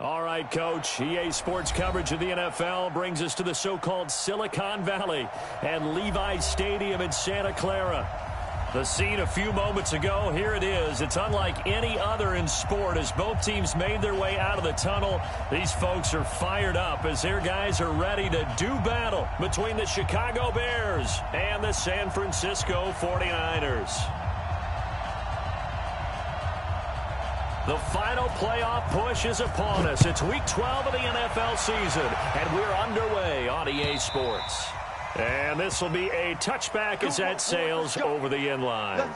All right, Coach. EA Sports coverage of the NFL brings us to the so-called Silicon Valley and Levi Stadium in Santa Clara. The scene a few moments ago, here it is. It's unlike any other in sport as both teams made their way out of the tunnel. These folks are fired up as their guys are ready to do battle between the Chicago Bears and the San Francisco 49ers. The final playoff push is upon us. It's week 12 of the NFL season, and we're underway on EA Sports. And this will be a touchback as that sails over the end line.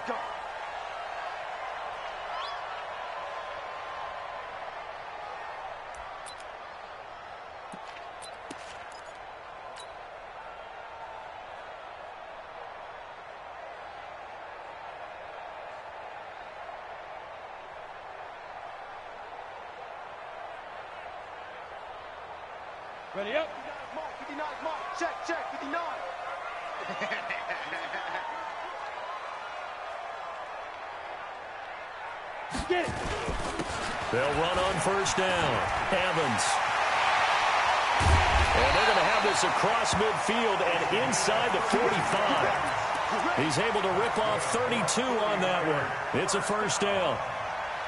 Ready up? Mark, 59, Mark. Check, check, 59. Get it. They'll run down. Evans. And they're going to have this across midfield and inside the 45. He's able to rip off 32 on that one. It's a first down.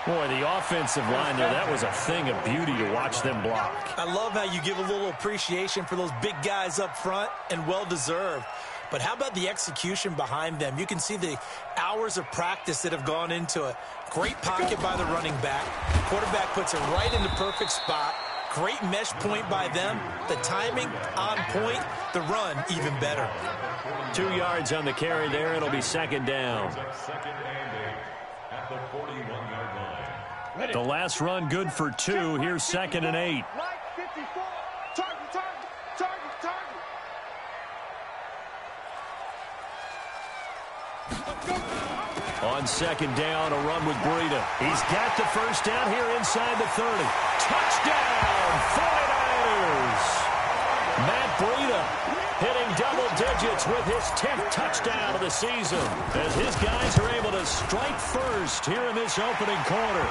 Boy, the offensive line there, that was a thing of beauty to watch them block. I love how you give a little appreciation for those big guys up front, and well-deserved. But how about the execution behind them? You can see the hours of practice that have gone into it. Great pocket by the running back. Quarterback puts it right in the perfect spot. Great mesh point by them. The timing on point. The run even better. Two yards on the carry there. It'll be second down. The last run good for two. Here's second and eight. On second down, a run with Breida. He's got the first down here inside the 30. Touchdown, 49ers! Matt Breida hitting double digits with his 10th touchdown of the season as his guys are able to strike first here in this opening quarter.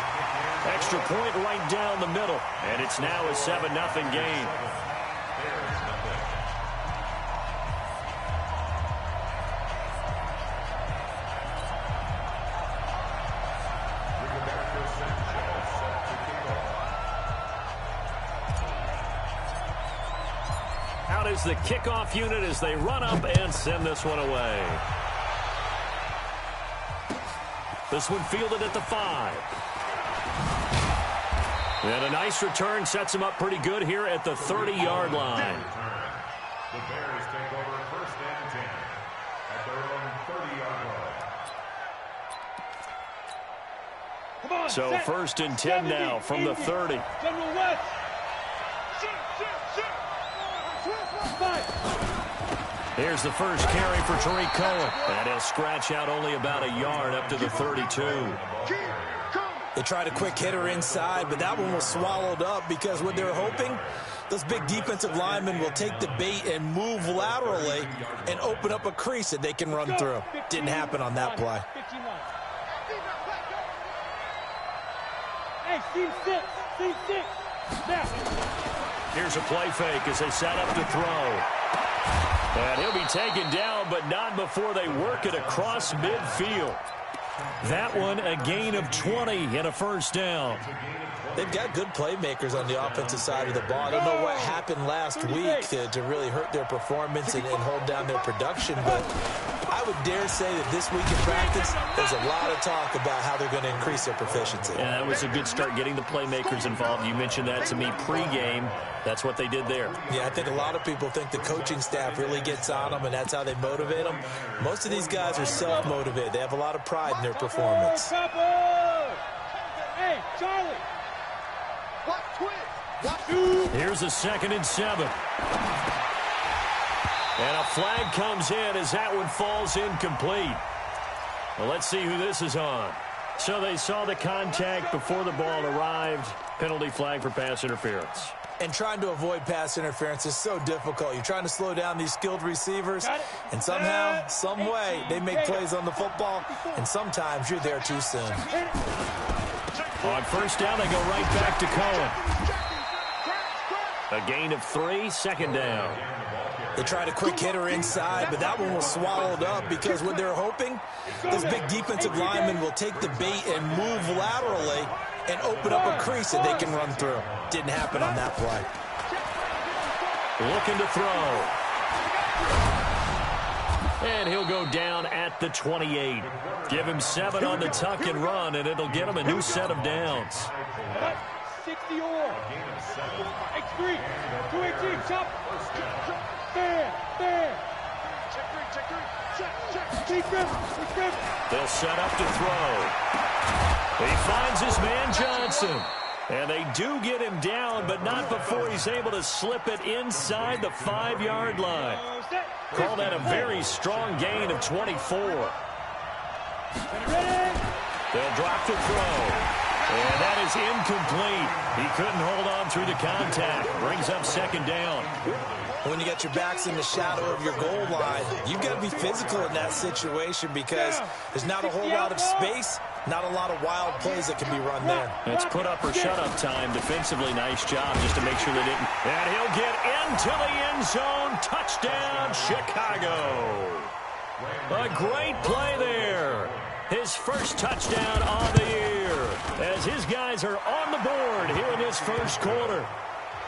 Extra point right down the middle, and it's now a 7-0 game. Is the kickoff unit as they run up and send this one away. This one fielded at the five. And a nice return sets him up pretty good here at the 30-yard line. The Bears take over first and 10 at their own 30-yard line. On, so set. first and 10 now from the 30. General West. Shoot, shoot, shoot. Here's the first carry for Tarik Cohen. And he'll scratch out only about a yard up to the 32. They tried a quick hitter inside, but that one was swallowed up because what they're hoping, those big defensive linemen will take the bait and move laterally and open up a crease that they can run through. Didn't happen on that play. Hey, team six, team six. Now. Here's a play fake as they set up to throw. And he'll be taken down, but not before they work it across midfield. That one a gain of 20 and a first down. They've got good playmakers on the offensive side of the ball. I don't know what happened last week to, to really hurt their performance and, and hold down their production, but I would dare say that this week in practice, there's a lot of talk about how they're going to increase their proficiency. And that was a good start getting the playmakers involved. You mentioned that to me pregame. That's what they did there. Yeah, I think a lot of people think the coaching staff really gets on them, and that's how they motivate them. Most of these guys are self-motivated. They have a lot of pride in their performance. Hey, Charlie. Here's a second and seven. And a flag comes in as that one falls incomplete. Well, let's see who this is on. So they saw the contact before the ball arrived. Penalty flag for pass interference. And trying to avoid pass interference is so difficult. You're trying to slow down these skilled receivers, and somehow, some way, they make plays on the football, and sometimes you're there too soon. On first down, they go right back to Cohen. A gain of three, second down. They tried a quick hitter inside, but that one was swallowed up because what they're hoping, this big defensive lineman will take the bait and move laterally and open up a crease that they can run through. Didn't happen on that play. Looking to throw. And he'll go down at the 28. Give him seven on the tuck and run, and it'll get him a new set of downs. 60 or. X3. 218. Chop. There. There. Check three. Check three. Check. Check. They'll set up to throw. He finds his man Johnson. And they do get him down, but not before he's able to slip it inside the five-yard line. Call that a very strong gain of 24. They'll drop to throw. And that is incomplete. He couldn't hold on through the contact. Brings up second down. When you got your backs in the shadow of your goal line, you've got to be physical in that situation because there's not a whole lot of space, not a lot of wild plays that can be run there. It's put up or shut up time. Defensively, nice job just to make sure they didn't. And he'll get into the end zone. Touchdown, Chicago. A great play there. His first touchdown on the year as his guys are on the board here in this first quarter.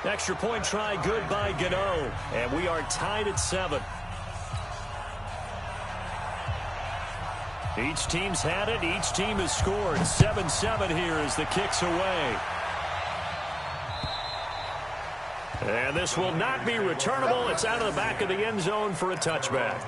Extra point try good by Gano. And we are tied at seven. Each team's had it. Each team has scored. 7-7 here as the kick's away. And this will not be returnable. It's out of the back of the end zone for a touchback.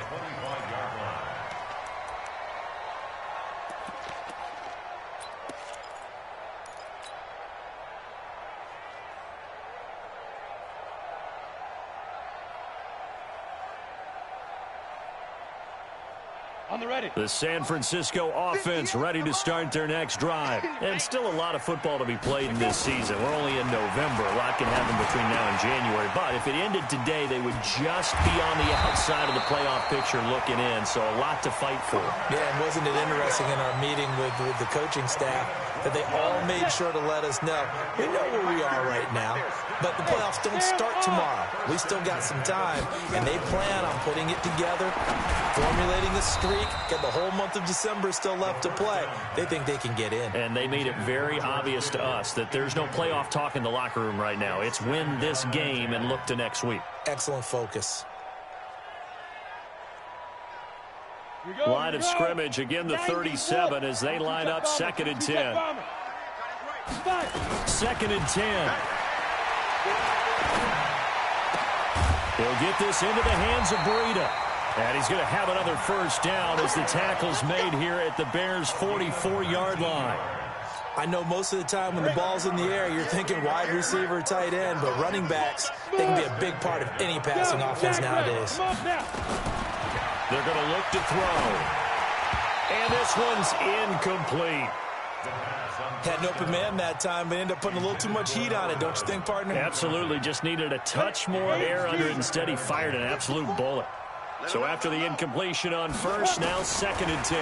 Ready. The San Francisco offense ready to start their next drive. And still a lot of football to be played in this season. We're only in November. A lot can happen between now and January. But if it ended today, they would just be on the outside of the playoff picture looking in. So a lot to fight for. Yeah, and wasn't it interesting in our meeting with, with the coaching staff that they all made sure to let us know, we know where we are right now, but the playoffs don't start tomorrow. We still got some time, and they plan on putting it together, formulating a streak, got the whole month of December still left to play. They think they can get in. And they made it very obvious to us that there's no playoff talk in the locker room right now. It's win this game and look to next week. Excellent focus. Line of scrimmage, again the 37 as they line up second and 10. Second and 10. He'll get this into the hands of Breida. And he's going to have another first down as the tackle's made here at the Bears' 44-yard line. I know most of the time when the ball's in the air, you're thinking wide receiver, tight end, but running backs, they can be a big part of any passing offense nowadays. They're going to look to throw. And this one's incomplete. Had an open man that time, but ended up putting a little too much heat on it, don't you think, partner? Absolutely. Just needed a touch more air under it. Instead, he fired an absolute bullet. So after the incompletion on first, now second and 10.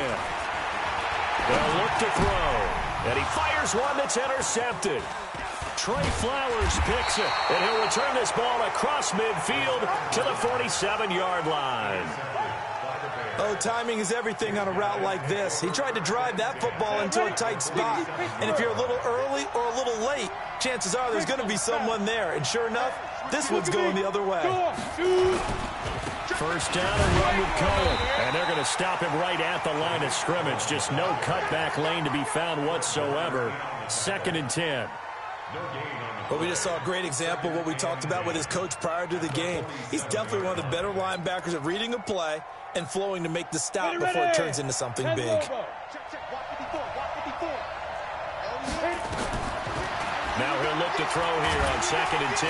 They'll look to throw. And he fires one that's intercepted. Trey Flowers picks it, and he'll return this ball across midfield to the 47-yard line. Oh, timing is everything on a route like this. He tried to drive that football into a tight spot. And if you're a little early or a little late, chances are there's going to be someone there. And sure enough, this one's going the other way. First down and run with Cohen. And they're going to stop him right at the line of scrimmage. Just no cutback lane to be found whatsoever. Second and 10. But we just saw a great example of what we talked about with his coach prior to the game. He's definitely one of the better linebackers at reading a play and flowing to make the stop before it turns into something big. Now he'll look to throw here on second and 10.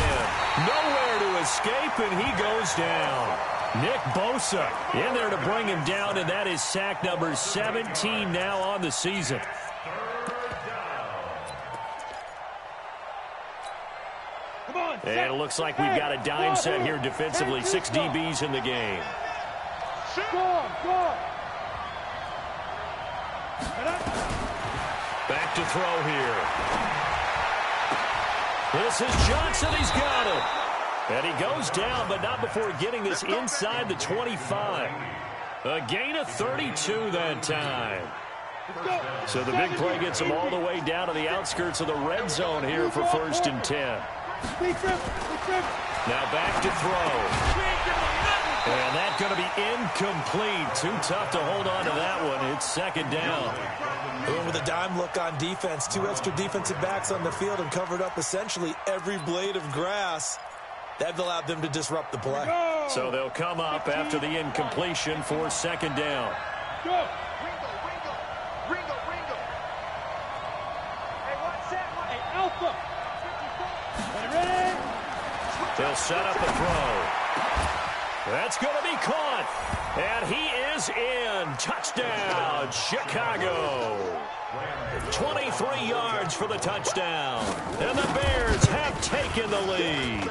Nowhere to escape, and he goes down. Nick Bosa in there to bring him down, and that is sack number 17 now on the season. And it looks like we've got a dime set here defensively. Six DBs in the game. Back to throw here. This is Johnson. He's got it. And he goes down, but not before getting this inside the 25. A gain of 32 that time. So the big play gets him all the way down to the outskirts of the red zone here for first and 10. Now back to throw. And that's going to be incomplete. Too tough to hold on to that one. It's second down. And with a dime look on defense, two extra defensive backs on the field and covered up essentially every blade of grass. That allowed them to disrupt the play. So they'll come up after the incompletion for second down. Go. They'll set up a throw. That's going to be caught. And he is in. Touchdown, Chicago. 23 yards for the touchdown. And the Bears have taken the lead.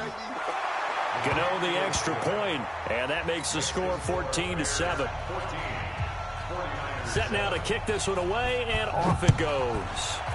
Gano the extra point, and that makes the score 14 to 7. Set now to kick this one away, and off it goes.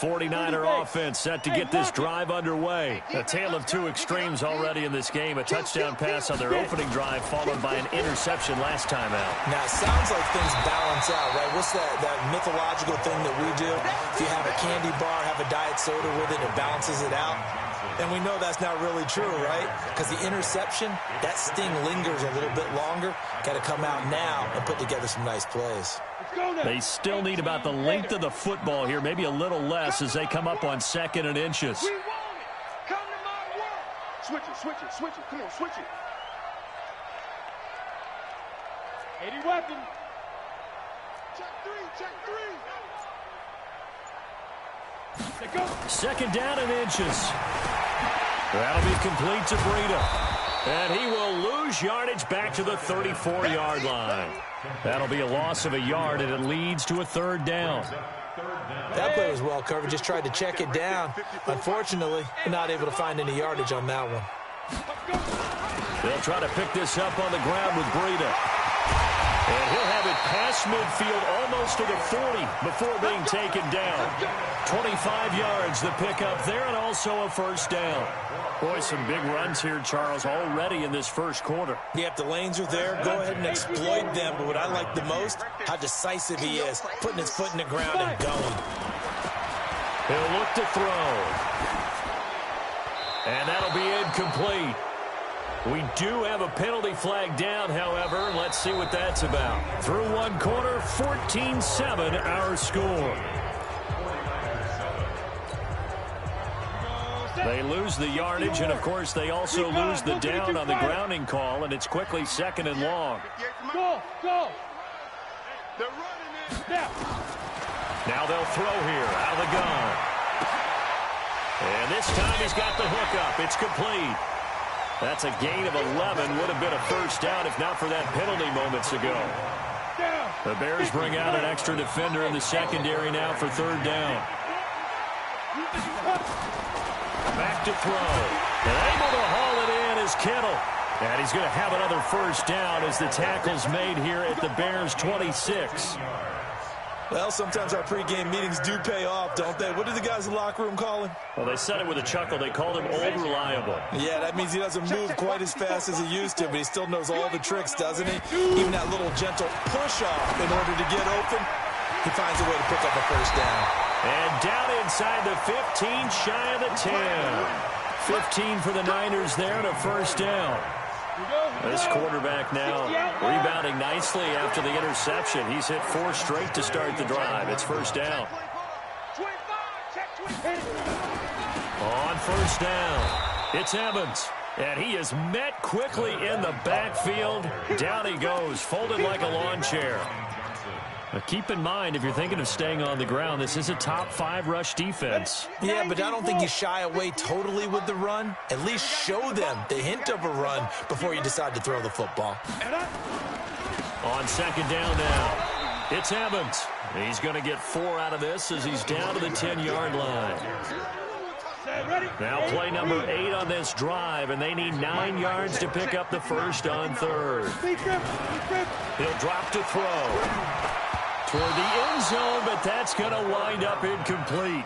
49er offense set to get this drive underway. A tale of two extremes already in this game. A touchdown pass on their opening drive followed by an interception last time out. Now, it sounds like things balance out, right? What's that, that mythological thing that we do? If you have a candy bar, have a diet soda with it, it balances it out. And we know that's not really true, right? Because the interception, that sting lingers a little bit longer. Got to come out now and put together some nice plays. They still need about the length of the football here, maybe a little less as they come up on second and inches. We want it. Come to my world. Switch it, switch it, switch it. Come on, switch it. 80 weapon. Check three, check three. Second down and inches. That'll be complete to Breida. And he will lose yardage back to the 34-yard line. That'll be a loss of a yard, and it leads to a third down. That play was well covered. Just tried to check it down. Unfortunately, not able to find any yardage on that one. They'll try to pick this up on the ground with Breida. And he'll have it past midfield almost to the 40 before being taken down. 25 yards the pick up there and also a first down. Boy, some big runs here, Charles, already in this first quarter. Yep, the lanes are there. Go ahead and exploit them. But what I like the most, how decisive he is, putting his foot in the ground and going. He'll look to throw. And that'll be incomplete. We do have a penalty flag down, however. Let's see what that's about. Through one quarter, 14-7 our score. They lose the yardage, and of course they also lose the down on the grounding call, and it's quickly second and long. Go, go. They're running it. Step. Now they'll throw here out of the gun. And this time he's got the hook up. It's complete. That's a gain of 11. Would have been a first down if not for that penalty moments ago. The Bears bring out an extra defender in the secondary now for third down. Back to throw. And able to haul it in is Kittle. And he's going to have another first down as the tackle's made here at the Bears 26. Well, sometimes our pregame meetings do pay off, don't they? What do the guys in the locker room call him? Well, they said it with a chuckle. They called him old reliable. Yeah, that means he doesn't move quite as fast as he used to, but he still knows all the tricks, doesn't he? Even that little gentle push-off in order to get open, he finds a way to pick up a first down. And down inside the 15, shy of the 10. 15 for the Niners there and a first down. This quarterback now rebounding nicely after the interception. He's hit four straight to start the drive. It's first down. On first down, it's Evans. And he is met quickly in the backfield. Down he goes, folded like a lawn chair. But keep in mind, if you're thinking of staying on the ground, this is a top five rush defense. Yeah, but I don't think you shy away totally with the run. At least show them the hint of a run before you decide to throw the football. On second down now, it's Evans. He's going to get four out of this as he's down to the 10-yard line. Now play number eight on this drive, and they need nine yards to pick up the first on third. He'll drop to throw. Toward the end zone, but that's going to wind up incomplete.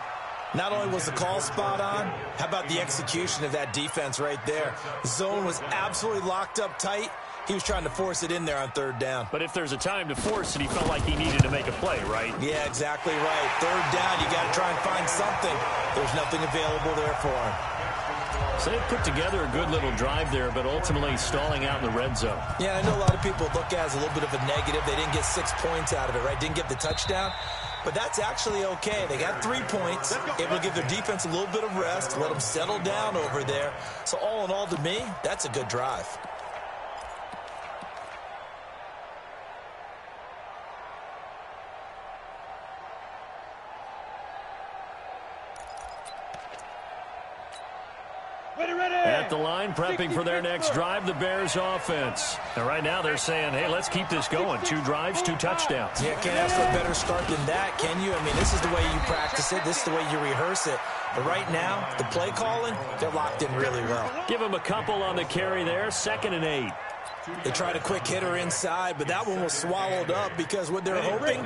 Not only was the call spot on, how about the execution of that defense right there? zone was absolutely locked up tight. He was trying to force it in there on third down. But if there's a time to force it, he felt like he needed to make a play, right? Yeah, exactly right. Third down, you got to try and find something. There's nothing available there for him. So they put together a good little drive there, but ultimately stalling out in the red zone. Yeah, I know a lot of people look at it as a little bit of a negative. They didn't get six points out of it, right? Didn't get the touchdown. But that's actually okay. They got three points, able to give their defense a little bit of rest, let them settle down over there. So all in all, to me, that's a good drive. At the line, prepping for their next drive, the Bears offense. And right now they're saying, hey, let's keep this going. Two drives, two touchdowns. Yeah, can't ask for a better start than that, can you? I mean, this is the way you practice it. This is the way you rehearse it. But right now, the play calling, they're locked in really well. Give them a couple on the carry there, second and eight. They tried a quick hitter inside, but that one was swallowed up because what they're hoping,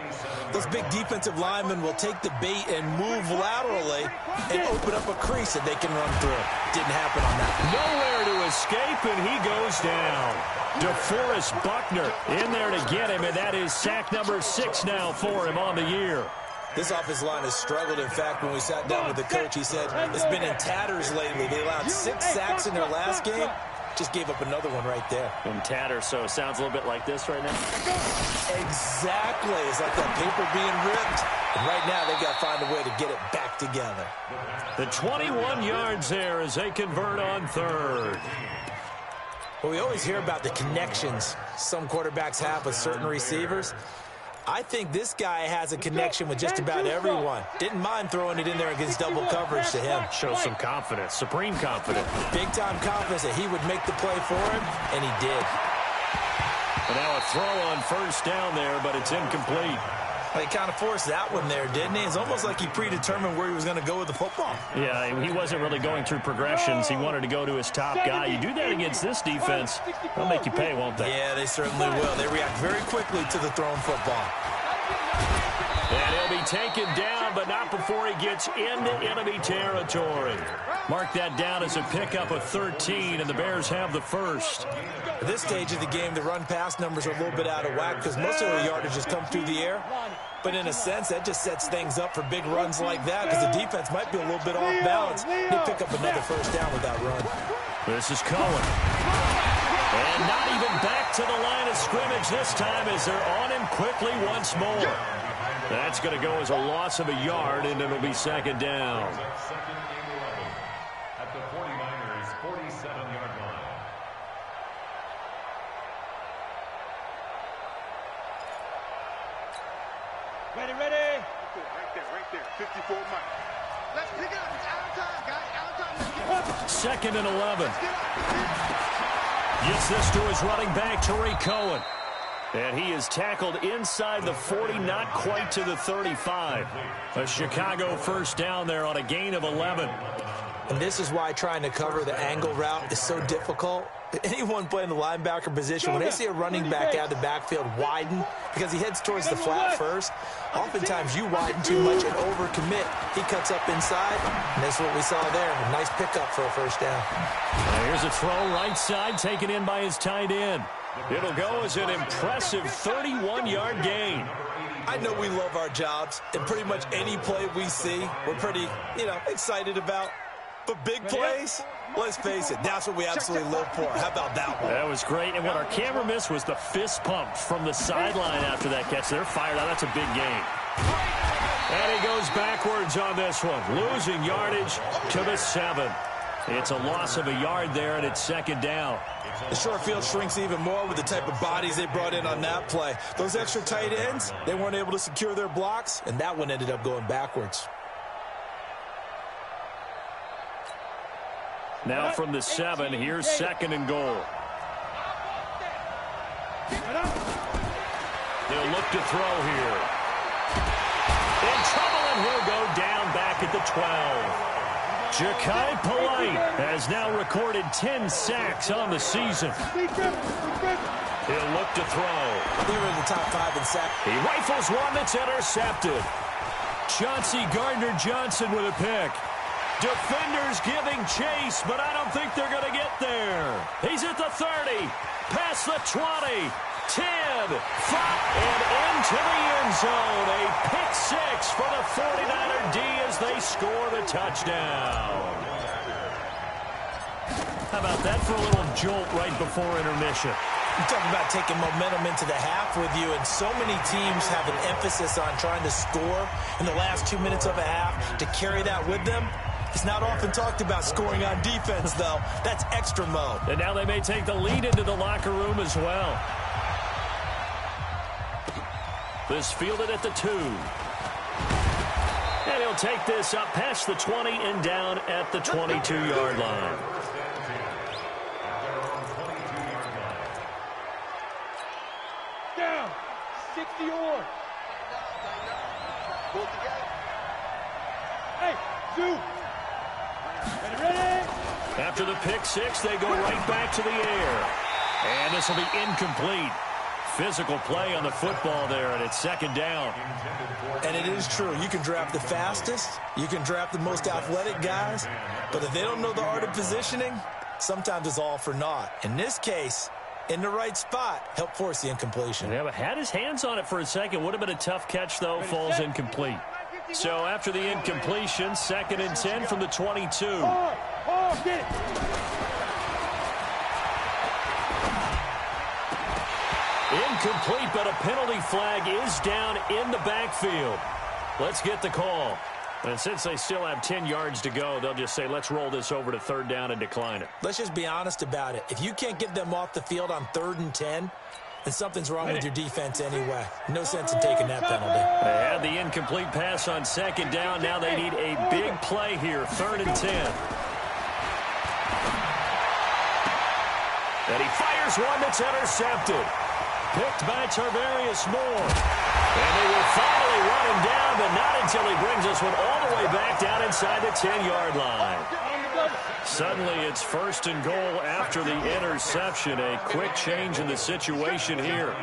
those big defensive linemen will take the bait and move laterally and open up a crease that they can run through. Didn't happen on that. Nowhere to escape, and he goes down. DeForest Buckner in there to get him, and that is sack number six now for him on the year. This offensive line has struggled. In fact, when we sat down with the coach, he said it's been in tatters lately. They allowed six sacks in their last game. Just gave up another one right there. In tatter, so it sounds a little bit like this right now. Exactly. It's like that paper being ripped. And right now, they've got to find a way to get it back together. The 21 yards there as they convert on third. Well, we always hear about the connections some quarterbacks have with certain receivers. I think this guy has a connection with just about everyone. Didn't mind throwing it in there against double coverage to him. Shows some confidence, supreme confidence. Big-time confidence that he would make the play for him, and he did. And now a throw on first down there, but it's incomplete. He kind of forced that one there, didn't he? It's almost like he predetermined where he was going to go with the football. Yeah, he wasn't really going through progressions. He wanted to go to his top guy. You do that against this defense, they'll make you pay, won't they? Yeah, they certainly will. They react very quickly to the thrown football. Taken down, but not before he gets into enemy territory. Mark that down as a pickup of 13, and the Bears have the first. At this stage of the game, the run-pass numbers are a little bit out of whack because most of the yardage has come through the air. But in a sense, that just sets things up for big runs like that because the defense might be a little bit off balance. They pick up another first down with that run. This is Cohen. And not even back to the line of scrimmage this time as they're on him quickly once more. That's going to go as a loss of a yard, and it'll be second down. At the 49ers 47-yard line. Ready, ready. Right there, right there. 54 Mike. Let's pick it up. It's out of time, guys. Out of time. Let's get up. Second and 11. Let's get up. Gets this to his running back, Tarik Cohen. And he is tackled inside the 40, not quite to the 35. A Chicago first down there on a gain of 11. And this is why trying to cover the angle route is so difficult. Anyone playing the linebacker position, when they see a running back out of the backfield widen, because he heads towards the flat first, oftentimes you widen too much and overcommit. He cuts up inside, and that's what we saw there. A nice pickup for a first down. Here's a throw right side taken in by his tight end. It'll go as an impressive 31-yard gain. I know we love our jobs, and pretty much any play we see, we're pretty, you know, excited about. But big plays, let's face it, that's what we absolutely live for. How about that one? That was great. And what our camera missed was the fist pump from the sideline after that catch. They're fired out. That's a big game. And he goes backwards on this one, losing yardage to the seven. It's a loss of a yard there, and it's second down. The short field shrinks even more with the type of bodies they brought in on that play. Those extra tight ends, they weren't able to secure their blocks, and that one ended up going backwards. Now from the seven, here's second and goal. He'll look to throw here. In trouble, and he'll go down back at the 12. Jachai Polite has now recorded 10 sacks on the season. He'll look to throw. They were in the top five in sack. He rifles one that's intercepted. Chauncey Gardner-Johnson with a pick. Defenders giving chase, but I don't think they're going to get there. He's at the 30, past the 20, 10, 5, and into the end zone. A pick six for the 49er D as they score the touchdown. How about that for a little jolt right before intermission? You talk about taking momentum into the half with you, and so many teams have an emphasis on trying to score in the last two minutes of a half to carry that with them. It's not often talked about scoring on defense, though. That's extra mode. And now they may take the lead into the locker room as well. This fielded at the two. And he'll take this up past the 20 and down at the 22-yard line. Down. 60 or. Hey, two. Ready, ready? After the pick six, they go right back to the air. And this will be incomplete. Physical play on the football there, and it's second down. And it is true. You can draft the fastest. You can draft the most athletic guys. But if they don't know the art of positioning, sometimes it's all for naught. In this case, in the right spot, help force the incompletion. Yeah, but had his hands on it for a second. Would have been a tough catch, though. Falls incomplete. So after the incompletion, second and 10 from the 22. Hard, hard, Incomplete, but a penalty flag is down in the backfield. Let's get the call. And since they still have 10 yards to go, they'll just say, let's roll this over to third down and decline it. Let's just be honest about it. If you can't get them off the field on third and 10, then something's wrong with your defense anyway. No sense in taking that penalty. They had the incomplete pass on second down. Now they need a big play here, third and 10. And he fires one that's intercepted. Picked by Tarvarius Moore. And they will finally run him down, but not until he brings this one all the way back down inside the 10-yard line. Suddenly, it's first and goal after the interception. A quick change in the situation here.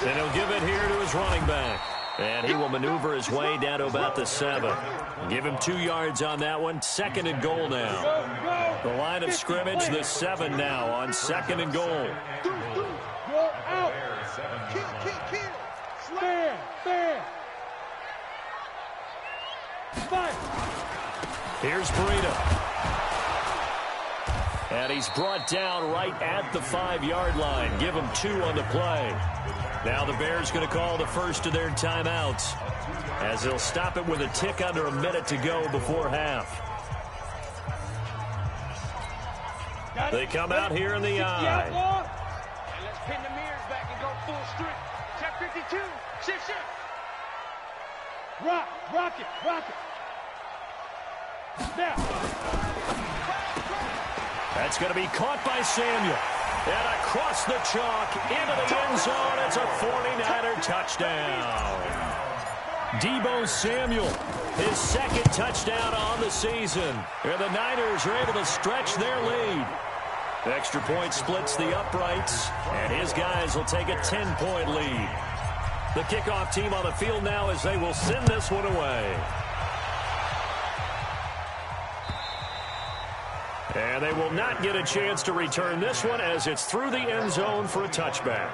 And he'll give it here to his running back. And he will maneuver his way down to about the seven. Give him two yards on that one. Second and goal now. The line of scrimmage, the seven now on second and goal. Here's Breida. And he's brought down right at the five-yard line. Give him two on the play. Now the Bears going to call the first of their timeouts as they'll stop it with a tick under a minute to go before half. They come out here in the eye. And let's pin the mirrors back and go full strength. Check 52. Shift, shift. Rock, rock it, rock it. Now, That's going to be caught by Samuel. And across the chalk into the end zone. It's a 49er touchdown. Deebo Samuel, his second touchdown on the season. And the Niners are able to stretch their lead. Extra point splits the uprights, and his guys will take a 10-point lead. The kickoff team on the field now as they will send this one away. And they will not get a chance to return this one as it's through the end zone for a touchback.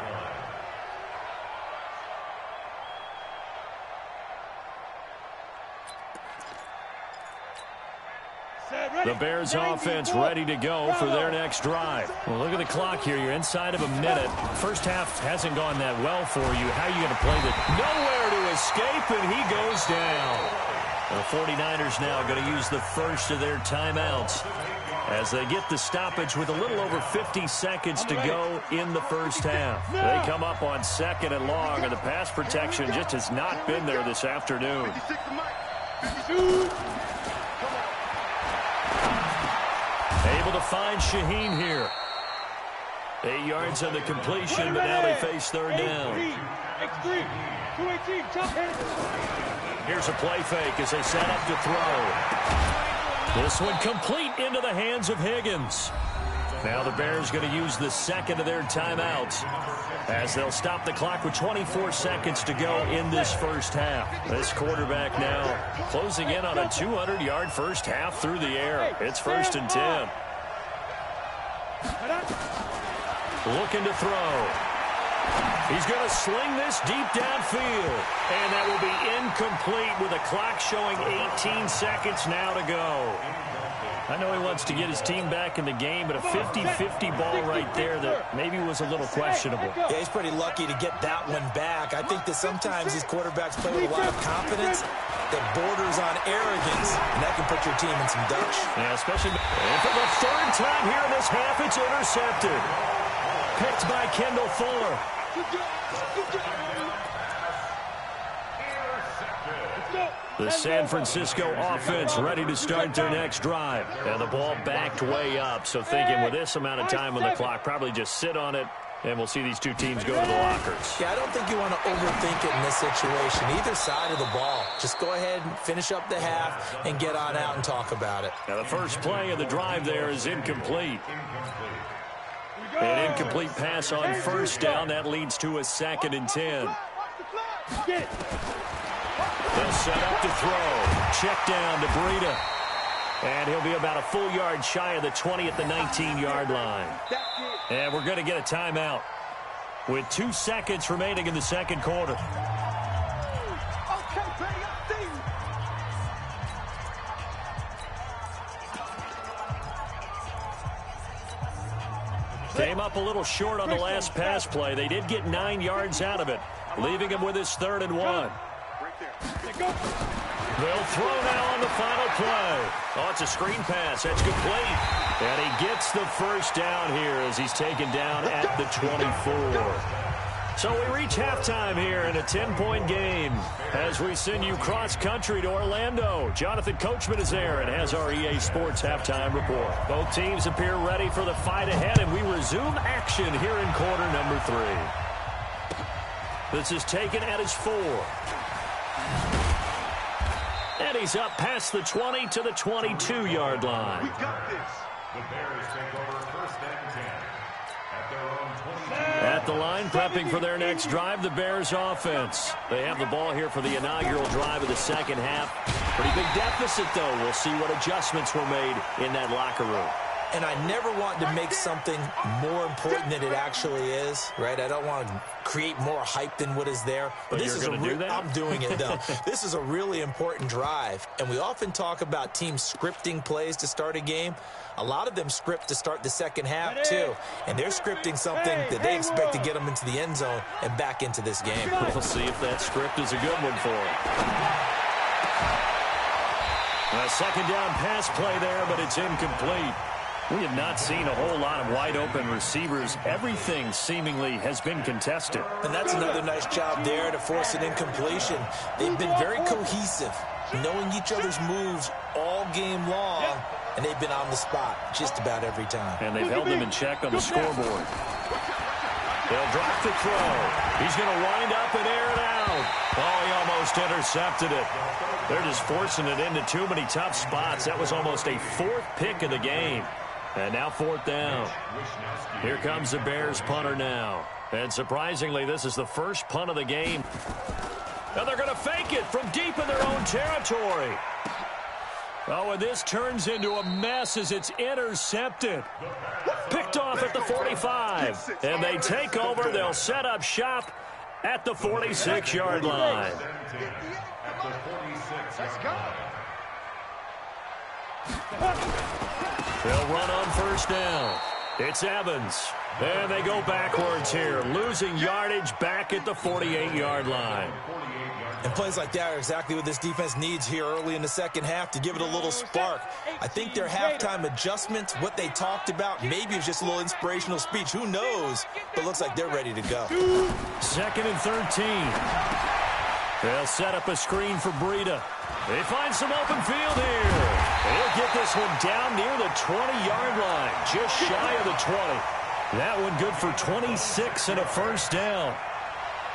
set, ready. The Bears 90 offense foot. ready to go for their next drive. Well, look at the clock here. You're inside of a minute. First half hasn't gone that well for you. How are you going to play the... Nowhere to escape, and he goes down. The 49ers now going to use the first of their timeouts as they get the stoppage with a little over 50 seconds to go in the first half. They come up on second and long, and the pass protection just has not been there this afternoon. 56 to Mike. Shoot. Able to find Shaheen here. Eight yards on the completion, but now they face third down. X3, 218, top Here's a play fake as they set up to throw. This one complete into the hands of Higgins. Now the Bears going to use the second of their timeouts as they'll stop the clock with 24 seconds to go in this first half. This quarterback now closing in on a 200-yard first half through the air. It's first and 10. Looking to throw. He's going to sling this deep downfield. And that will be incomplete with a clock showing 18 seconds now to go. I know he wants to get his team back in the game, but a 50-50 ball right there that maybe was a little questionable. Yeah, he's pretty lucky to get that one back. I think that sometimes these quarterbacks play with a lot of confidence that borders on arrogance, and that can put your team in some dutch. Yeah, especially and for the third time here in this half, it's intercepted. Picked by Kendall Fuller. The San Francisco offense ready to start their next drive. And the ball backed way up, so thinking with this amount of time on the clock, probably just sit on it, and we'll see these two teams go to the lockers. Yeah, I don't think you want to overthink it in this situation. Either side of the ball. Just go ahead and finish up the half and get on out and talk about it. Now the first play of the drive there is incomplete. An incomplete pass on first down. That leads to a second and ten. They'll set up to throw. Check down to Breida. And he'll be about a full yard shy of the 20 at the 19-yard line. And we're going to get a timeout with two seconds remaining in the second quarter. Came up a little short on the last pass play. They did get nine yards out of it, leaving him with his third and one. They'll throw now on the final play. Oh, it's a screen pass. That's complete. And he gets the first down here as he's taken down at the 24. So we reach halftime here in a 10-point game as we send you cross-country to Orlando. Jonathan Coachman is there and has our EA Sports halftime report. Both teams appear ready for the fight ahead, and we resume action here in quarter number three. This is taken at his four. And he's up past the 20 to the 22-yard line. We got this. The Bears take over the line, prepping for their next drive, the Bears offense. They have the ball here for the inaugural drive of the second half. Pretty big deficit, though. We'll see what adjustments were made in that locker room. And I never want to make something more important than it actually is, right? I don't want to create more hype than what is there. But this you're is a gonna do re- that? I'm doing it though. this is a really important drive, and we often talk about teams scripting plays to start a game. A lot of them script to start the second half too, and they're scripting something that they expect to get them into the end zone and back into this game. We'll see if that script is a good one for him. A second down pass play there, but it's incomplete. We have not seen a whole lot of wide open receivers. Everything seemingly has been contested. And that's another nice job there to force an incompletion. They've been very cohesive, knowing each other's moves all game long, and they've been on the spot just about every time. And they've held them in check on the scoreboard. They'll drop the throw. He's going to wind up and air it out. Oh, he almost intercepted it. They're just forcing it into too many tough spots. That was almost a fourth pick of the game. And now fourth down. Here comes the Bears punter now. And surprisingly, this is the first punt of the game. And they're going to fake it from deep in their own territory. Oh, and this turns into a mess as it's intercepted. Picked off at the 45. And they take over. They'll set up shop at the 46-yard line. At the 46 Let's go. They'll run on first down. It's Evans. And they go backwards here, losing yardage back at the 48-yard line. And plays like that are exactly what this defense needs here early in the second half to give it a little spark. I think their halftime adjustments, what they talked about, maybe it's just a little inspirational speech. Who knows? But looks like they're ready to go. Second and 13. They'll set up a screen for Breida. They find some open field here. They'll get this one down near the 20-yard line, just shy of the 20. That one good for 26 and a first down.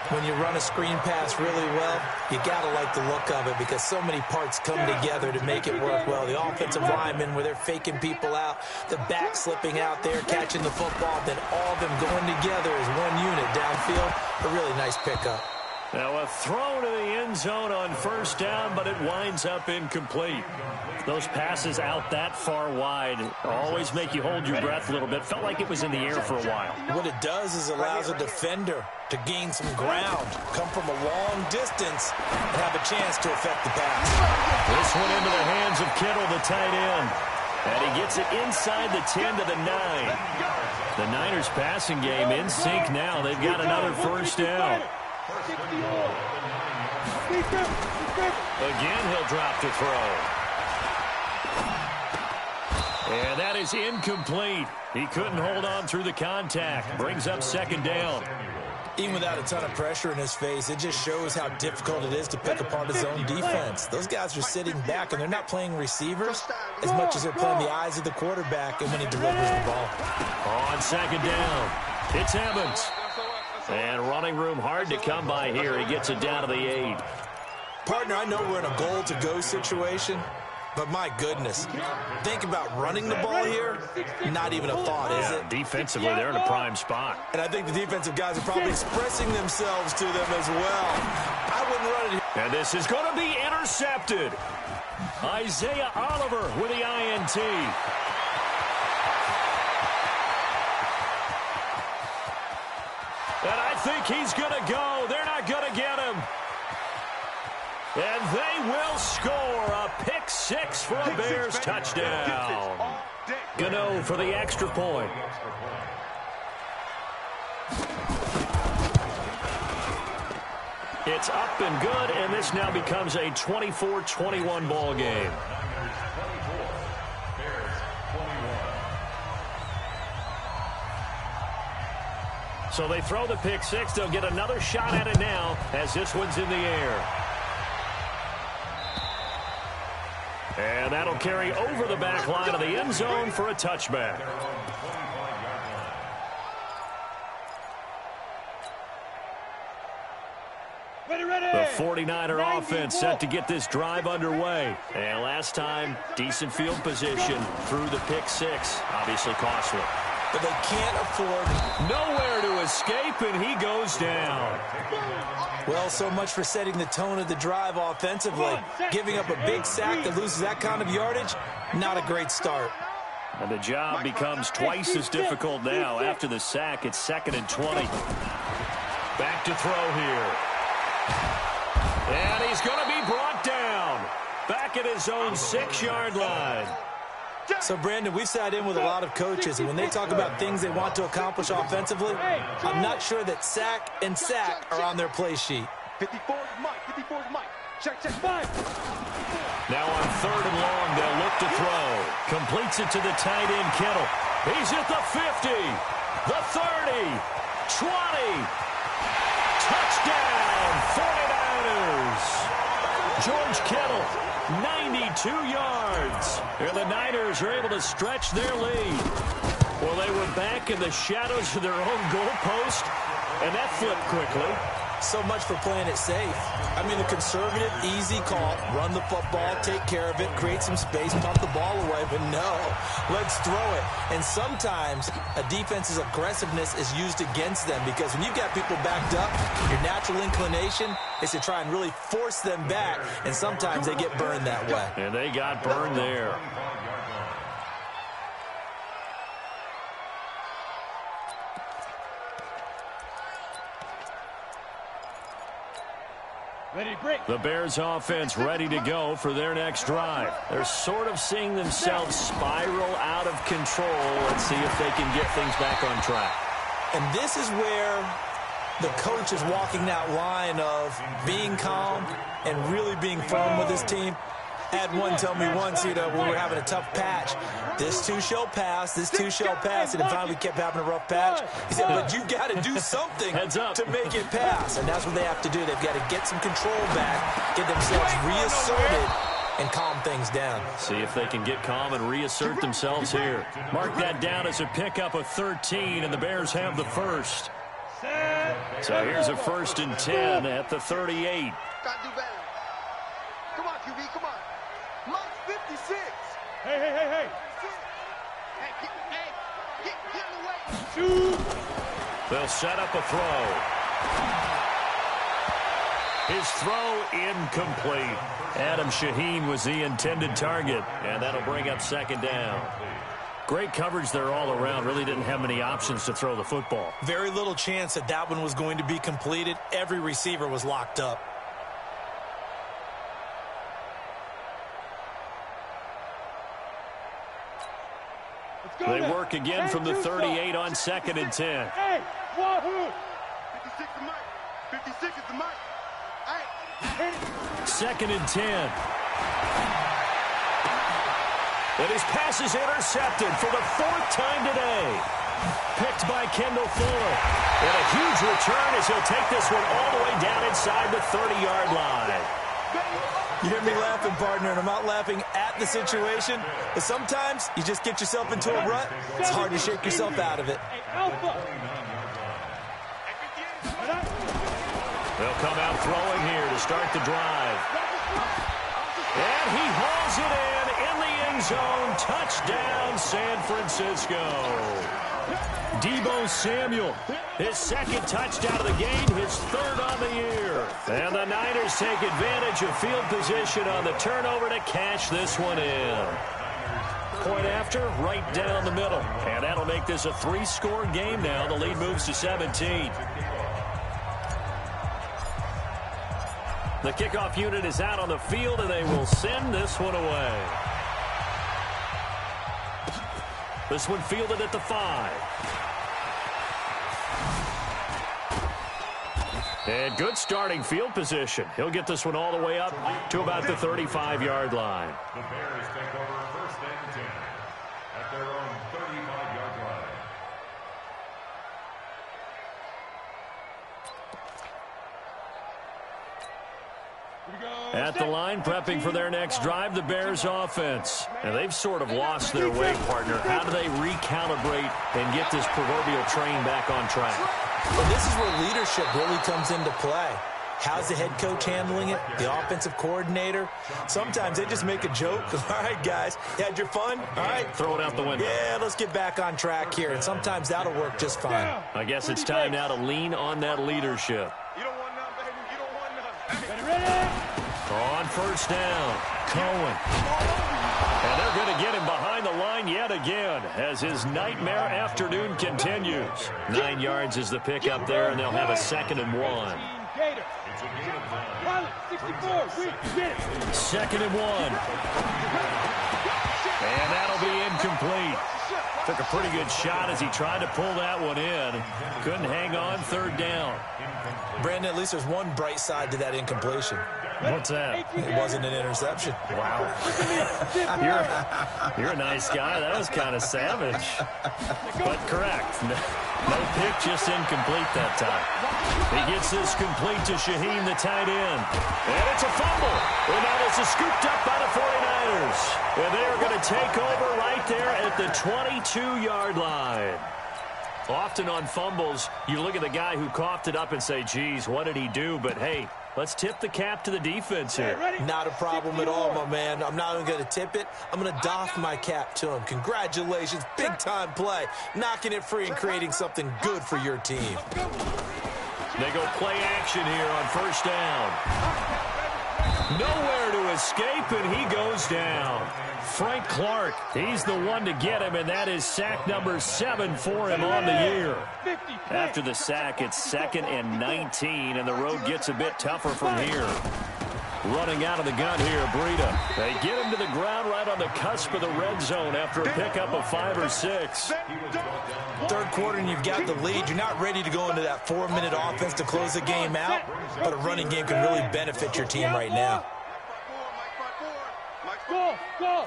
When you run a screen pass really well, you got to like the look of it because so many parts come together to make it work well. The offensive linemen, where they're faking people out, the back slipping out there, catching the football, then all of them going together as one unit downfield. A really nice pickup. Now a throw to the end zone on first down, but it winds up incomplete. Those passes out that far wide always make you hold your breath a little bit. Felt like it was in the air for a while. What it does is allows a defender to gain some ground, come from a long distance, and have a chance to affect the pass. This one into the hands of Kittle, the tight end. And he gets it inside the 10 to the 9. The Niners passing game in sync now. They've got another first down. Again, he'll drop to throw. And that is incomplete. He couldn't hold on through the contact. Brings up second down. Even without a ton of pressure in his face, it just shows how difficult it is to pick apart his own defense. Those guys are sitting back, and they're not playing receivers as much as they're playing the eyes of the quarterback and when he delivers the ball. On second down, it's Evans. And running room hard to come by here. He gets it down to the eight. Partner, I know we're in a goal-to-go situation, but my goodness, think about running the ball here. Not even a thought, is Yeah, it? defensively, they're in a prime spot. And I think the defensive guys are probably expressing themselves to them as well. I wouldn't run it here. And this is going to be intercepted. Isaiah Oliver with the INT. Think he's going to go. They're not going to get him. And they will score a pick six for a Bears touchdown. Gano for the extra point. It's up and good, and this now becomes a 24-21 ball game. So they throw the pick six. They'll get another shot at it now as this one's in the air. And that'll carry over the back line of the end zone for a touchback. The 49er offense set to get this drive underway. And last time, decent field position through the pick six. Obviously costly. But they can't afford Nowhere to escape, and he goes down. Well, so much for setting the tone of the drive offensively. Giving up a big sack that loses that kind of yardage, not a great start. And the job becomes twice as difficult now. After the sack, it's second and 20. Back to throw here. And he's going to be brought down. Back at his own six-yard line. So, Brandon, we've sat in with a lot of coaches, and when they talk about things they want to accomplish offensively, I'm not sure that sack and sack are on their play sheet. 54 is Mike. 54 is Mike. Check, check. Five. Now on third and long, they'll look to throw. Completes it to the tight end, Kittle. He's at the 50, the 30, 20. Touchdown, 49ers. George Kittle, 92 yards. And the Niners are able to stretch their lead. Well, they were back in the shadows of their own goalpost, and that flipped quickly. So much for playing it safe. I mean, the conservative, easy call, run the football, take care of it, create some space, pump the ball away, but no, let's throw it. And sometimes a defense's aggressiveness is used against them because when you've got people backed up, your natural inclination is to try and really force them back, and sometimes they get burned that way. And they got burned there. The Bears offense ready to go for their next drive. They're sort of seeing themselves spiral out of control. Let's see if they can get things back on track. And this is where the coach is walking that line of being calm and really being firm with his team. Had one tell me once, you know, we were having a tough patch. This too shall pass, this too shall pass. And then finally we kept having a rough patch. He said, but you've got to do something to make it pass. And that's what they have to do. They've got to get some control back, get themselves reasserted, and calm things down. See if they can get calm and reassert themselves here. Mark that down as a pickup of 13, and the Bears have the first. So here's a first and 10 at the 38. Gotta do better. Come on, QB, come on. Mark 56. Hey, hey, hey, hey. Hey, get, hey, get, get in the way. Shoot. They'll set up a throw. His throw incomplete. Adam Shaheen was the intended target, and that'll bring up second down. Great coverage there all around. Really didn't have many options to throw the football. Very little chance that that one was going to be completed. Every receiver was locked up. They work again from the 38 on second and 10. Hey, Wahoo. 56 is Mike. 56 is the Mike. Hey, Second and 10. And his pass is intercepted for the fourth time today. Picked by Kendall Fuller. And a huge return as he'll take this one all the way down inside the 30-yard line. You hear me laughing, partner, and I'm not laughing at the situation. But sometimes you just get yourself into a rut. It's hard to shake yourself out of it. They'll come out throwing here to start the drive. And he hauls it in end zone. Touchdown, San Francisco. Deebo Samuel, his second touchdown of the game, his third on the year. And the Niners take advantage of field position on the turnover to cash this one in. Point after, right down the middle. And that'll make this a three-score game now. The lead moves to 17. The kickoff unit is out on the field, and they will send this one away. This one fielded at the five. And good starting field position. He'll get this one all the way up to about the 35-yard line. The Bears take over first and 10 at their own 35-yard line. Here we go. At the line, prepping for their next drive, the Bears offense. And they've sort of lost their way, partner. How do they recalibrate and get this proverbial train back on track? Well, this is where leadership really comes into play. How's the head coach handling it? The offensive coordinator? Sometimes they just make a joke. All right, guys, you had your fun? All right. Throw it out the window. Yeah, let's get back on track here. And sometimes that'll work just fine. I guess it's time now to lean on that leadership. you don't want none, baby. You don't want none. Ready, ready? On first down, Cohen. And they're going to get him behind the line yet again as his nightmare afternoon continues. Nine yards is the pickup there, and they'll have a second and one. 64. We get it. Second and one. And that'll be incomplete. Took a pretty good shot as he tried to pull that one in. Couldn't hang on third down. Brandon, at least there's one bright side to that incompletion. What's that? It wasn't an interception. Wow. You're, you're a nice guy. That was kind of savage. But correct. No, no pick, just incomplete that time. He gets this complete to Shaheen, the tight end. And it's a fumble. And now this scooped up by 49ers. And they are going to take over right there at the 22-yard line. Often on fumbles, you look at the guy who coughed it up and say, geez, what did he do? But, hey, let's tip the cap to the defense here. Not a problem at all, my man. I'm not even going to tip it. I'm going to doff my cap to him. Congratulations. Big time play. Knocking it free and creating something good for your team. They go play action here on first down. Nowhere to escape, and he goes down. Frank Clark, he's the one to get him, and that is sack number seven for him on the year. After the sack, it's second and 19, and the road gets a bit tougher from here. Running out of the gun here, Breida. They get him to the ground right on the cusp of the red zone after a pickup of five or six. Third quarter and you've got the lead. You're not ready to go into that four-minute offense to close the game out, but a running game can really benefit your team right now. Mike forward, Mike Go, go.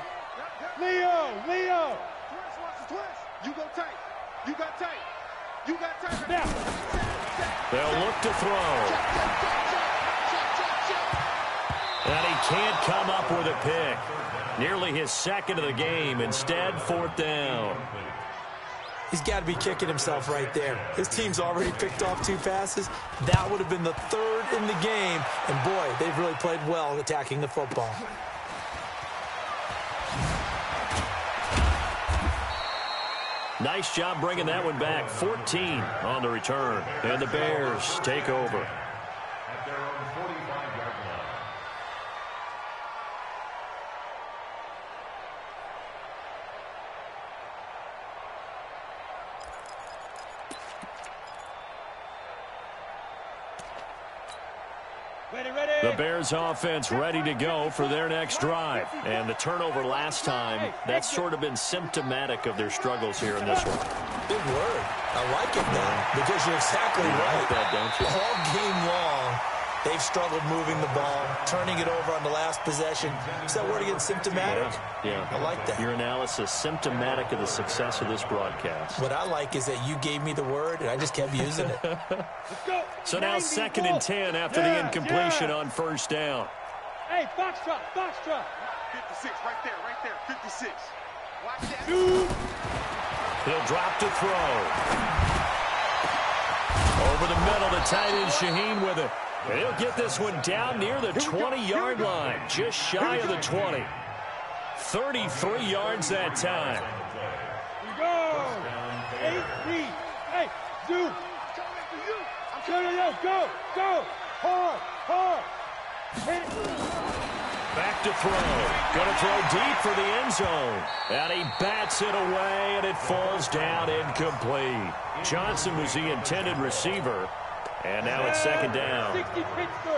Leo, Leo. Twist, watch the twist. You go tight. You got tight. You got tight. Now. They'll look to throw. And he can't come up with a pick. Nearly his second of the game. Instead, fourth down. He's got to be kicking himself right there. His team's already picked off two passes. That would have been the third in the game. And boy, they've really played well attacking the football. Nice job bringing that one back. 14 on the return. And the Bears take over. The Bears offense ready to go for their next drive. And the turnover last time, that's sort of been symptomatic of their struggles here in this one. Big word. I like it though, because you're exactly right. Like that, don't you? All game long, they've struggled moving the ball, turning it over on the last possession. Is that word again, symptomatic? Yeah. I like that. Your analysis symptomatic of the success of this broadcast. What I like is that you gave me the word and I just kept using it. So now second and 10 after the incompletion on first down. Hey, Foxtrot, Foxtrot. 56, right there, right there, 56. Watch that. Dude. He'll drop to throw. Over the middle, the tight end Shaheen with it. And he'll get this one down near the 20-yard line, just shy of the 20. 33 yards that time. We go. Eight feet. Hey, Zoo. Go, go, go, go, go. Hard, hard. Hit it. Back to throw. Going to throw deep for the end zone. And he bats it away, and it falls down incomplete. Johnson was the intended receiver. And now it's second down.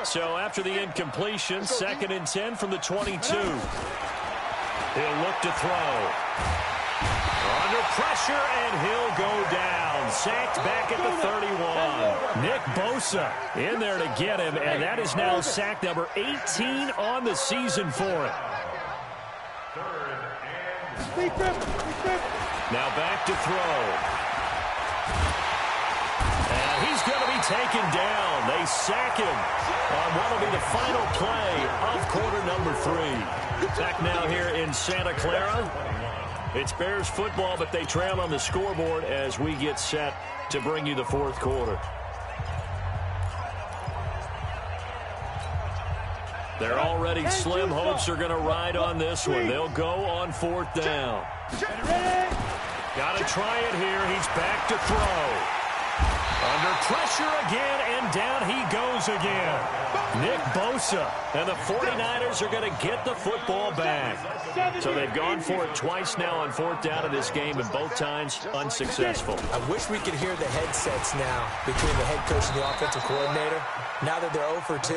So after the incompletion, second and 10 from the 22. He'll look to throw. Under pressure, and he'll go down. Sacked back at the 31. Nick Bosa in there to get him, and that is now sack number 18 on the season for him. Steve Griffin, Steve Griffin. Now back to throw. Taken down. They sack him on what will be the final play of quarter number three. Back now here in Santa Clara. It's Bears football, but they trail on the scoreboard as we get set to bring you the fourth quarter. They're already slim hopes are going to ride on this one. They'll go on fourth down. Got to try it here. He's back to throw. Under pressure again, and down he goes again. Nick Bosa. And the 49ers are going to get the football back. So they've gone for it twice now on fourth down in this game, and both times unsuccessful. I wish we could hear the headsets now between the head coach and the offensive coordinator. Now that they're 0 for 2,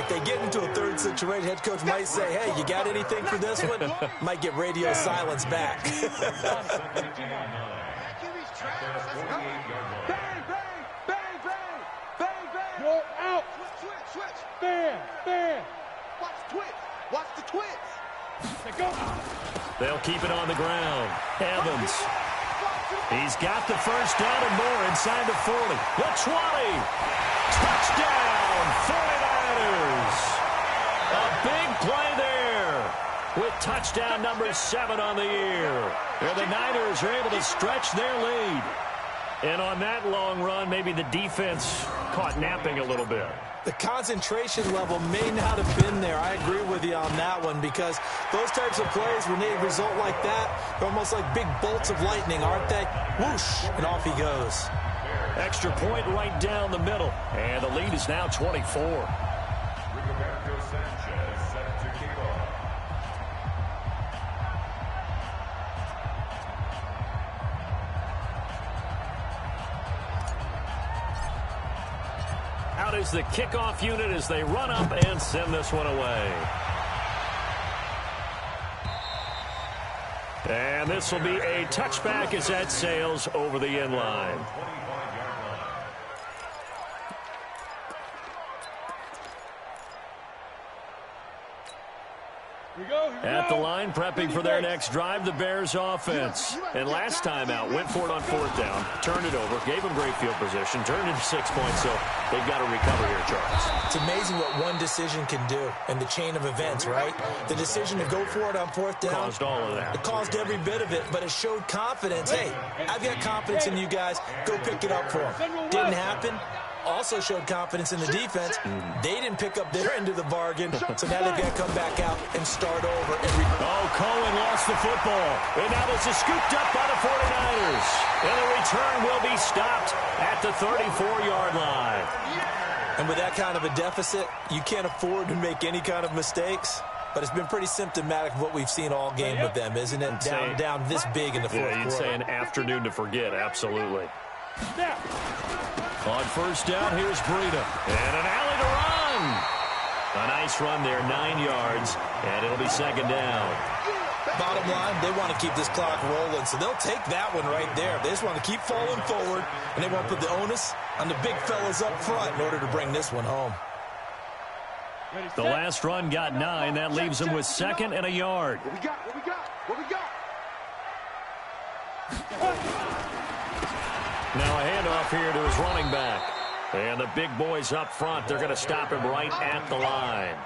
if they get into a third situation, head coach might say, hey, you got anything for this one? might get radio silence back. Switch, switch, switch. Bam, bam. Watch twitch. Watch the twitch. Now go. They'll keep it on the ground. Evans. He's got the first down and more inside the 40. The 20. Touchdown, 49ers. A big play there with touchdown number seven on the year. And the Niners are able to stretch their lead. And on that long run, maybe the defense caught napping a little bit. The concentration level may not have been there. I agree with you on that one because those types of plays, when they result like that, they're almost like big bolts of lightning, aren't they? Whoosh, and off he goes. Extra point right down the middle. And the lead is now 24. The kickoff unit as they run up and send this one away. And this will be a touchback as that sails over the end line. 25-yard line. Here we go. Here we At the line, prepping for their next drive, the Bears offense. And last time out, went for it on fourth down, turned it over, gave them great field position, turned it into six points. So they've got to recover here, Charles. It's amazing what one decision can do in the chain of events, right? The decision to go for it on fourth down. Caused all of that. It caused every bit of it, but it showed confidence. Hey, I've got confidence in you guys. Go pick it up for them. Didn't happen. Also showed confidence in the defense. They didn't pick up their end of the bargain, so now they've got to come back out and start over. Re- Oh, Cohen lost the football. And now this is scooped up by the 49ers. And the return will be stopped at the 34-yard line. and with that kind of a deficit, you can't afford to make any kind of mistakes. But it's been pretty symptomatic of what we've seen all game with them, isn't it? Down, down this big in the fourth quarter. Yeah, you'd quarter. say an afternoon to forget, absolutely. Snap. On first down, here's Breida. And an alley to run. A nice run there, nine yards, and it'll be second down. Bottom line, they want to keep this clock rolling, so they'll take that one right there. They just want to keep falling forward, and they want to put the onus on the big fellas up front in order to bring this one home. The last run got nine. That leaves them with second and a yard. What we got? What we got? What we got? Now a handoff here to his running back. And the big boys up front, they're going to stop him right at the line.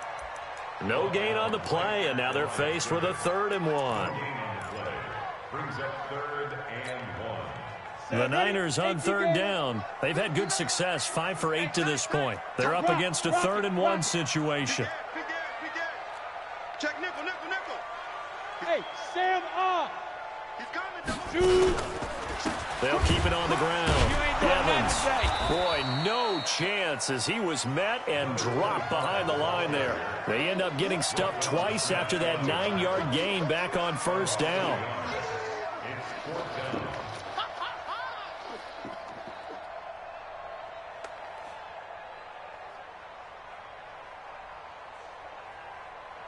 No gain on the play, and now they're faced with a third and one. Brings up third and one. The Niners on third down. They've had good success, five for eight to this point. They're up against a third and one situation. Big Ed, Big Ed. Check nickel, nickel, nickel. Hey, Sam up. He's coming. Double. They'll keep it on the ground. You ain't doing Evans. Boy, no chance as he was met and dropped behind the line there. They end up getting stuffed twice after that nine-yard gain back on first down.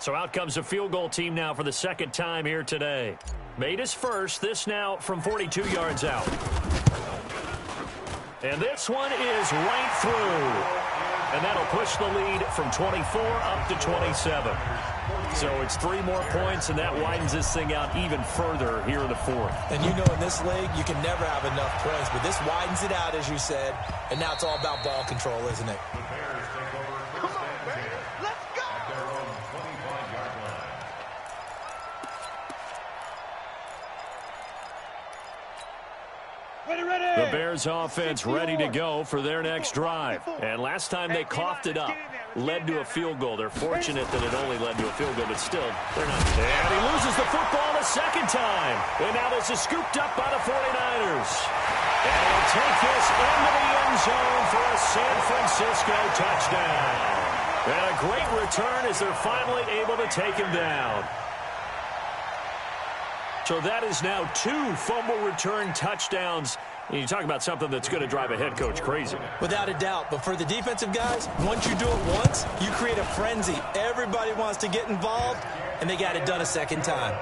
So out comes a field goal team now for the second time here today. Made his first, this now from 42 yards out. And this one is right through. And that'll push the lead from 24 up to 27. So it's three more points, and that widens this thing out even further here in the fourth. And you know in this league, you can never have enough points, but this widens it out, as you said, and now it's all about ball control, isn't it? The Bears take over Come first on, and man. 10 Let's go. at their own 25-yard line. Ready, ready. The Offense ready to go for their next drive. And last time they coughed it up, led to a field goal. They're fortunate that it only led to a field goal, but still, they're not. And he loses the football a second time. And now this is scooped up by the 49ers. And he'll take this into the end zone for a San Francisco touchdown. And a great return as they're finally able to take him down. So that is now two fumble return touchdowns. And you talk about something that's going to drive a head coach crazy. Without a doubt. But for the defensive guys, once you do it once, you create a frenzy. Everybody wants to get involved, and they got it done a second time.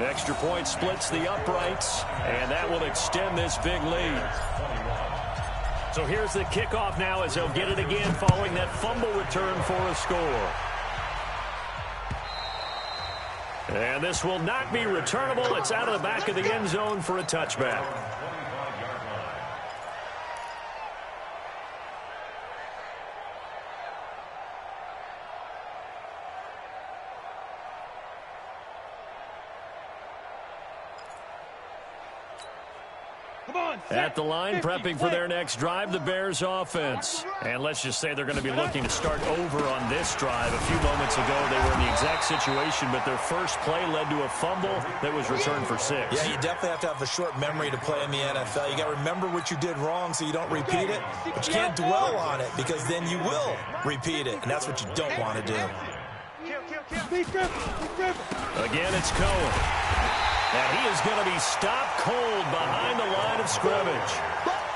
Extra point splits the uprights, and that will extend this big lead. So here's the kickoff now as they'll get it again following that fumble return for a score. And this will not be returnable. It's out of the back of the end zone for a touchback. At the line, prepping for their next drive, the Bears offense. And let's just say they're going to be looking to start over on this drive. A few moments ago, they were in the exact situation, but their first play led to a fumble that was returned for six. Yeah, you definitely have to have a short memory to play in the NFL. You got to remember what you did wrong so you don't repeat it, but you can't dwell on it because then you will repeat it, and that's what you don't want to do. Again, it's Cohen. And he is going to be stopped cold behind the line of scrimmage.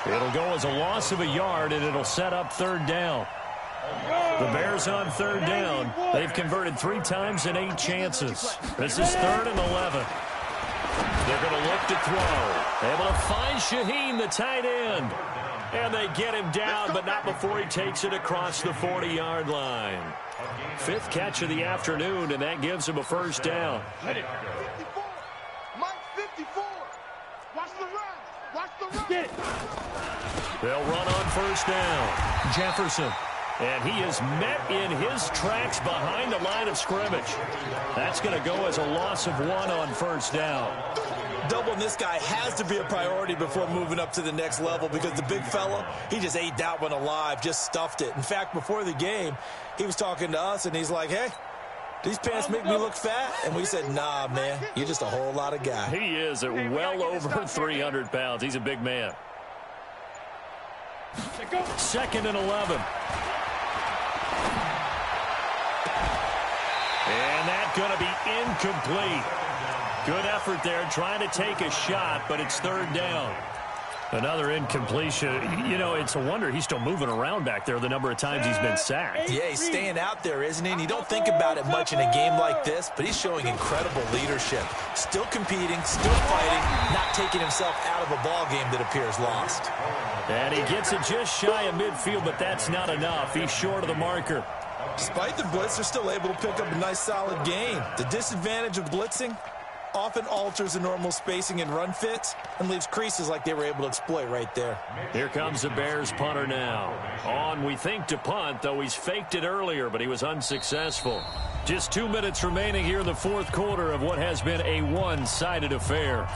It'll go as a loss of a yard, and it'll set up third down. The Bears on third down. They've converted three times in eight chances. This is third and 11. They're going to look to throw. Able to find Shaheen, the tight end. And they get him down, but not before he takes it across the 40-yard line. Fifth catch of the afternoon, and that gives him a first down. 54. Mike 54. Watch the run. Watch the run. Get it. They'll run on first down. Jefferson. And he is met in his tracks behind the line of scrimmage. That's going to go as a loss of one on first down. Doubling this guy has to be a priority before moving up to the next level because the big fella, he just ate that one alive, just stuffed it. In fact, before the game, he was talking to us, and he's like, hey, these pants make me look fat? And we said, nah, man, you're just a whole lot of guy. He is at well over 300 pounds. He's a big man. Second and 11. And that's going to be incomplete. Good effort there trying to take a shot, but it's third down. Another incompletion. You know, it's a wonder he's still moving around back there the number of times he's been sacked. Yeah, he's staying out there, isn't he? And you don't think about it much in a game like this, but he's showing incredible leadership. Still competing, still fighting, not taking himself out of a ball game that appears lost. And he gets it just shy of midfield, but that's not enough. He's short of the marker. Despite the blitz, they're still able to pick up a nice solid gain. The disadvantage of blitzing often alters the normal spacing and run fits and leaves creases like they were able to exploit right there. Here comes the Bears punter now. On, we think, to punt, though he's faked it earlier, but he was unsuccessful. Just two minutes remaining here in the fourth quarter of what has been a one-sided affair.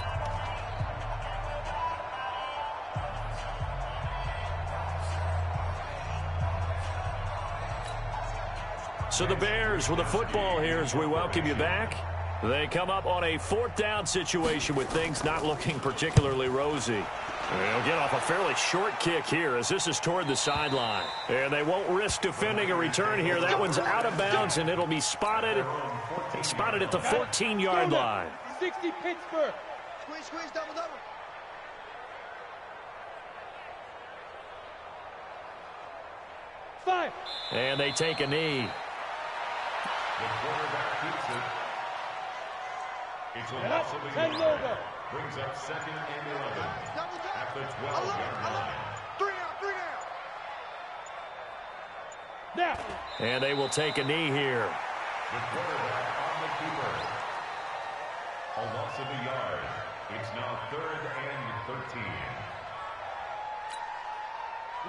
So the Bears with the football here as we welcome you back. They come up on a fourth down situation with things not looking particularly rosy. They'll get off a fairly short kick here as this is toward the sideline. And they won't risk defending a return here. That one's out of bounds, and it'll be spotted. They spotted at the 14-yard line. 60 Pittsburgh. Squeeze, squeeze, double, double. Five. And they take a knee. The quarterback keeps it. It's a Get loss up. of a Ten yard. over. Brings up second and 11 Double, double. at the I love it, 12-yard I love line. it. Three out, three out. Now. And they will take a knee here. The quarterback on the keeper. A loss of a yard. It's now third and 13.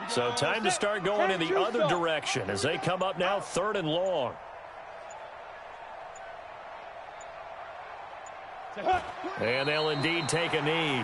So time to start going in the other direction as they come up now third and long. And they'll indeed take a knee.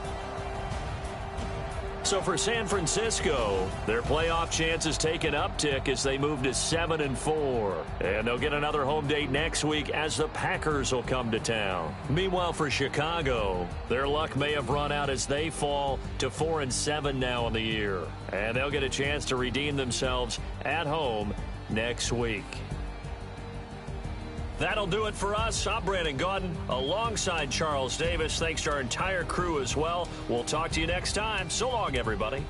So for San Francisco, their playoff chances take an uptick as they move to 7 and 4. And they'll get another home date next week as the Packers will come to town. Meanwhile for Chicago, their luck may have run out as they fall to 4 and 7 now in the year. And they'll get a chance to redeem themselves at home next week. That'll do it for us. I'm Brandon Gaudin alongside Charles Davis. Thanks to our entire crew as well. We'll talk to you next time. So long, everybody.